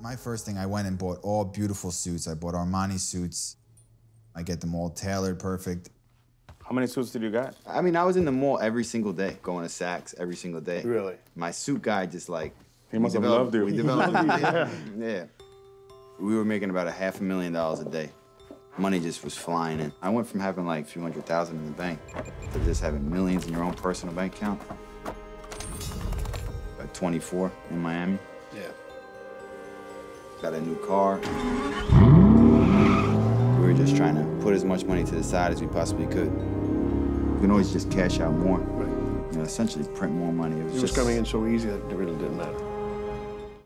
My first thing, I went and bought all beautiful suits. I bought Armani suits. I get them all tailored perfect. How many suits did you got? I mean, I was in the mall every single day, going to Saks every single day. Really? My suit guy just like. He we must have loved you. We developed. yeah. yeah. We were making about a half a million dollars a day. Money just was flying in. I went from having like a few hundred thousand in the bank to just having millions in your own personal bank account. At 24 in Miami. Yeah. Got a new car. We were just trying to put as much money to the side as we possibly could. We can always just cash out more. Right. You know, essentially print more money. It was It was just coming in so easy that it really didn't matter.